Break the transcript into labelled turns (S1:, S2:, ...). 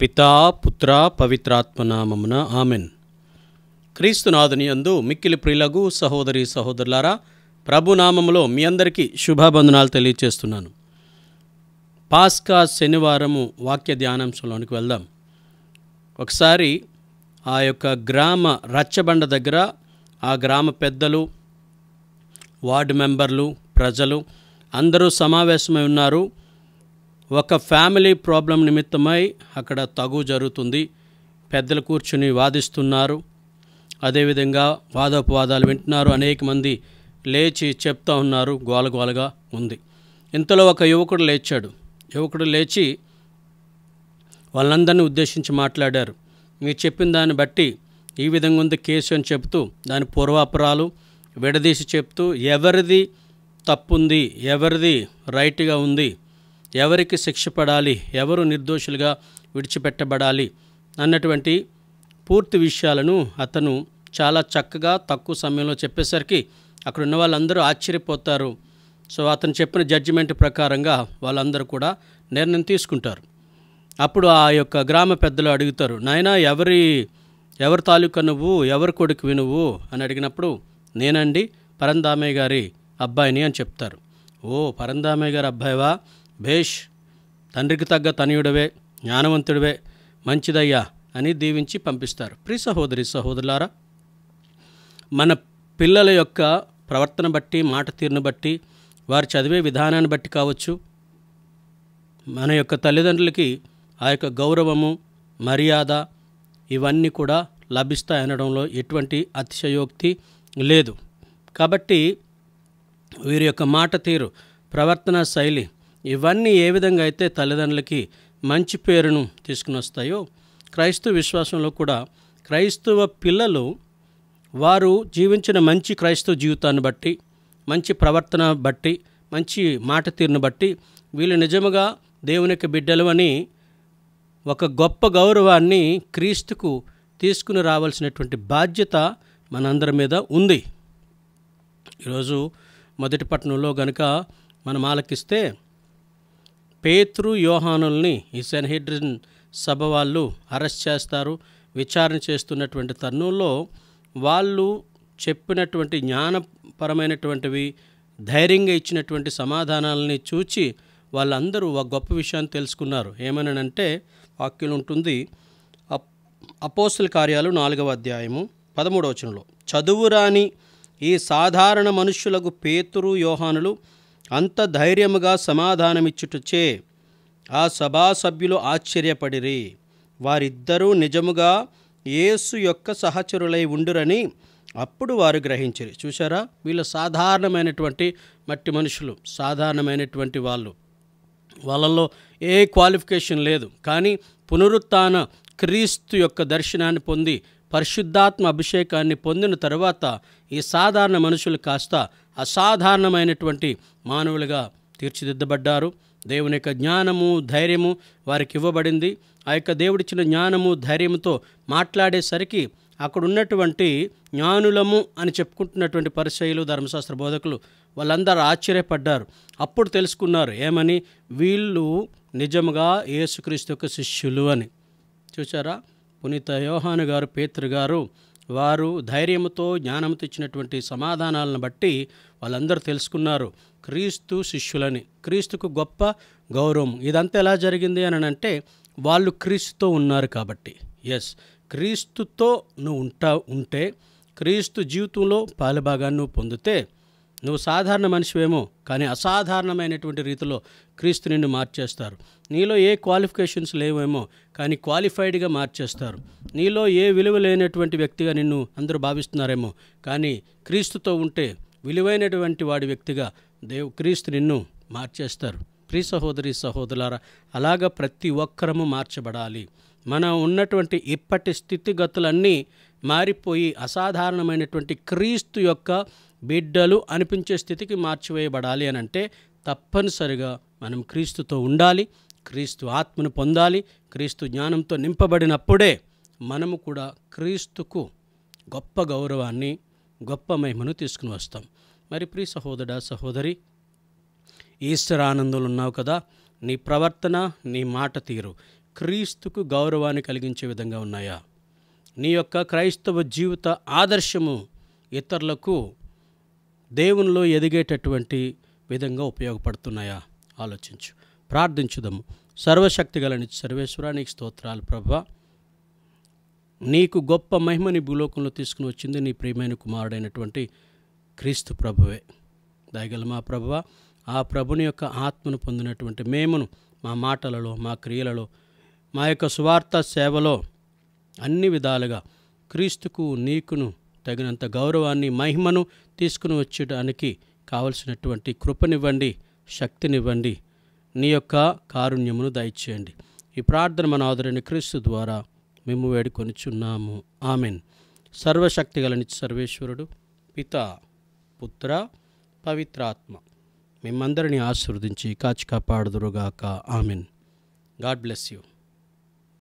S1: పితా పుత్ర పవిత్రాత్మ నామమున ఆమెన్. క్రీస్తునాథుని యందు మిక్కిలి ప్రిలగు సహోదరి సహోదరులారా ప్రభునామములో మీ అందరికీ శుభాబంధనాలు తెలియచేస్తున్నాను. పాస్కా శనివారము వాక్య ధ్యానాంశంలోనికి వెళ్దాం. ఒకసారి ఆ యొక్క గ్రామ రచ్చబండ దగ్గర ఆ గ్రామ పెద్దలు వార్డు మెంబర్లు ప్రజలు అందరూ సమావేశమై ఉన్నారు. ఒక ఫ్యామిలీ ప్రాబ్లం నిమిత్తమై అక్కడ తగు జరుగుతుంది. పెద్దలు కూర్చుని వాదిస్తున్నారు. అదేవిధంగా వాదోపవాదాలు వింటున్నారు. అనేక మంది లేచి చెప్తా ఉన్నారు. గోలగోలగా ఉంది. ఇంతలో ఒక యువకుడు లేచాడు. యువకుడు లేచి వాళ్ళందరినీ ఉద్దేశించి మాట్లాడారు. మీరు చెప్పిన దాన్ని బట్టి ఈ విధంగా ఉంది కేసు అని చెప్తూ దాని పూర్వాపరాలు విడదీసి చెప్తూ ఎవరిది తప్పుంది ఎవరిది రైట్గా ఉంది ఎవరికి శిక్ష పడాలి ఎవరు నిర్దోషులుగా విడిచిపెట్టబడాలి అన్నటువంటి పూర్తి విషయాలను అతను చాలా చక్కగా తక్కువ సమయంలో చెప్పేసరికి అక్కడ ఉన్న వాళ్ళందరూ ఆశ్చర్యపోతారు. సో అతను చెప్పిన జడ్జిమెంట్ ప్రకారంగా వాళ్ళందరూ కూడా నిర్ణయం తీసుకుంటారు. అప్పుడు ఆ యొక్క గ్రామ పెద్దలు అడుగుతారు నాయనా ఎవరి ఎవరి తాలూకా నువ్వు ఎవరి కొడుకువి నువ్వు? అని అడిగినప్పుడు నేనండి పరందామయ్య గారి అబ్బాయిని అని చెప్తారు. ఓ పరందామయ్య గారి అబ్బాయివా? భేష్ తండ్రికి తగ్గ తనయుడవే జ్ఞానవంతుడివే మంచిదయ్యా అని దీవించి పంపిస్తారు. ప్రి సహోదరి సహోదరులారా మన పిల్లల యొక్క ప్రవర్తన బట్టి మాట తీరును బట్టి వారు చదివే విధానాన్ని బట్టి కావచ్చు మన యొక్క తల్లిదండ్రులకి ఆ యొక్క గౌరవము మర్యాద ఇవన్నీ కూడా లభిస్తాయనడంలో ఎటువంటి అతిశయోక్తి లేదు. కాబట్టి వీరి యొక్క మాట తీరు ప్రవర్తన శైలి ఇవన్నీ ఏ విధంగా అయితే తల్లిదండ్రులకి మంచి పేరును తీసుకుని వస్తాయో క్రైస్తవ విశ్వాసంలో కూడా క్రైస్తవ పిల్లలు వారు జీవించిన మంచి క్రైస్తవ జీవితాన్ని బట్టి మంచి ప్రవర్తన బట్టి మంచి మాట తీరును బట్టి వీళ్ళు నిజముగా దేవుని యొక్క బిడ్డలు అని ఒక గొప్ప గౌరవాన్ని క్రీస్తుకు తీసుకుని రావాల్సినటువంటి బాధ్యత మనందరి మీద ఉంది. ఈరోజు మొదటి పట్టణంలో గనుక మనం ఆలకిస్తే పేతృ యోహానుల్ని ఈ సెన్హెడ్రిన్ సభ వాళ్ళు అరెస్ట్ చేస్తారు. విచారణ చేస్తున్నటువంటి తరుణంలో వాళ్ళు చెప్పినటువంటి జ్ఞానపరమైనటువంటివి ధైర్యంగా ఇచ్చినటువంటి సమాధానాలని చూచి వాళ్ళందరూ ఒక గొప్ప విషయాన్ని తెలుసుకున్నారు. ఏమనంటే వాక్యం ఉంటుంది అప్ అపోస్తుల కార్యాలు నాలుగవ అధ్యాయము పదమూడవచనంలో చదువురాని ఈ సాధారణ మనుష్యులకు పేతురు యోహానులు అంత ధైర్యముగా సమాధానమిచ్చుటచే ఆ సభా సభ్యులు ఆశ్చర్యపడిరి. వారిద్దరూ నిజముగా యేసు యొక్క సహచరులై ఉండురని అప్పుడు వారు గ్రహించరు. చూసారా వీళ్ళు సాధారణమైనటువంటి మట్టి మనుషులు సాధారణమైనటువంటి వాళ్ళు. వాళ్ళల్లో ఏ క్వాలిఫికేషన్ లేదు. కానీ పునరుత్న క్రీస్తు యొక్క దర్శనాన్ని పొంది పరిశుద్ధాత్మ అభిషేకాన్ని పొందిన తర్వాత ఈ సాధారణ మనుషులు కాస్త అసాధారణమైనటువంటి మానవులుగా తీర్చిదిద్దబడ్డారు. దేవుని యొక్క జ్ఞానము ధైర్యము వారికి ఇవ్వబడింది. ఆ యొక్క దేవుడిచ్చిన జ్ఞానము ధైర్యముతో మాట్లాడేసరికి అక్కడ ఉన్నటువంటి జ్ఞానులము అని చెప్పుకుంటున్నటువంటి పరిచయులు ధర్మశాస్త్ర బోధకులు వాళ్ళందరూ ఆశ్చర్యపడ్డారు. అప్పుడు తెలుసుకున్నారు ఏమని? వీళ్ళు నిజముగా యేసుక్రీస్తు యొక్క శిష్యులు అని. చూసారా పునీత యోహాను గారు పేతృ గారు వారు ధైర్యంతో జ్ఞానంతో ఇచ్చినటువంటి సమాధానాలను బట్టి వాళ్ళందరూ తెలుసుకున్నారు. క్రీస్తు శిష్యులని క్రీస్తుకు గొప్ప గౌరవం. ఇదంతా ఎలా జరిగింది అని అంటే వాళ్ళు క్రీస్తుతో ఉన్నారు కాబట్టి. ఎస్ క్రీస్తుతో నువ్వు ఉంటా ఉంటే క్రీస్తు జీవితంలో పాలుభాగాన్ని నువ్వు పొందితే నువ్వు సాధారణ మనిషివేమో కానీ అసాధారణమైనటువంటి రీతిలో క్రీస్తు నిన్ను మార్చేస్తారు. నీలో ఏ క్వాలిఫికేషన్స్ లేవేమో కానీ క్వాలిఫైడ్గా మార్చేస్తారు. నీలో ఏ విలువ లేనటువంటి వ్యక్తిగా నిన్ను అందరూ భావిస్తున్నారేమో కానీ క్రీస్తుతో ఉంటే విలువైనటువంటి వాడి వ్యక్తిగా దేవు క్రీస్తు నిన్ను మార్చేస్తారు. ప్రీ సహోదరి సహోదరులారా అలాగ ప్రతి ఒక్కరము మార్చబడాలి. మన ఉన్నటువంటి ఇప్పటి స్థితిగతులన్నీ మారిపోయి అసాధారణమైనటువంటి క్రీస్తు యొక్క బిడ్డలు అనిపించే స్థితికి మార్చివేయబడాలి అని అంటే తప్పనిసరిగా మనం క్రీస్తుతో ఉండాలి క్రీస్తు ఆత్మను పొందాలి క్రీస్తు జ్ఞానంతో నింపబడినప్పుడే మనము కూడా క్రీస్తుకు గొప్ప గౌరవాన్ని గొప్ప మహిమను తీసుకుని వస్తాం. మరి ప్రియ సహోదర సహోదరి ఈస్టర్ ఆనందంలో ఉన్నావు కదా నీ ప్రవర్తన నీ మాట తీరు క్రీస్తుకు గౌరవాన్ని కలిగించే విధంగా ఉన్నాయా? నీ యొక్క క్రైస్తవ జీవిత ఆదర్శము ఇతరులకు దేవునిలో ఎదిగేటటువంటి విధంగా ఉపయోగపడుతున్నాయా? ఆలోచించు. ప్రార్థించుదాము. సర్వశక్తి గలని సర్వేశ్వరా నీకు స్తోత్రాలు ప్రభా. నీకు గొప్ప మహిమని భూలోకంలో తీసుకుని వచ్చింది నీ ప్రియమైన కుమారుడైనటువంటి క్రీస్తు ప్రభువే. దయగల మా ప్రభువ ఆ ప్రభుని యొక్క ఆత్మను పొందినటువంటి మేమును మా మాటలలో మా క్రియలలో మా యొక్క సువార్త సేవలో అన్ని విధాలుగా క్రీస్తుకు నీకును తగినంత గౌరవాన్ని మహిమను తీసుకుని వచ్చడానికి కావలసినటువంటి కృపనివ్వండి శక్తినివ్వండి. నీ యొక్క కారుణ్యమును దయచేయండి. ఈ ప్రార్థన మన ఆదరణ క్రీస్తు ద్వారా మేము వేడుకొనిచున్నాము. ఆమెన్. సర్వశక్తి గలని సర్వేశ్వరుడు పిత పుత్ర పవిత్రాత్మ మిమ్మందరినీ ఆశీర్వదించి కాచి కాపాడుదురుగాక. ఆమెన్. God bless you.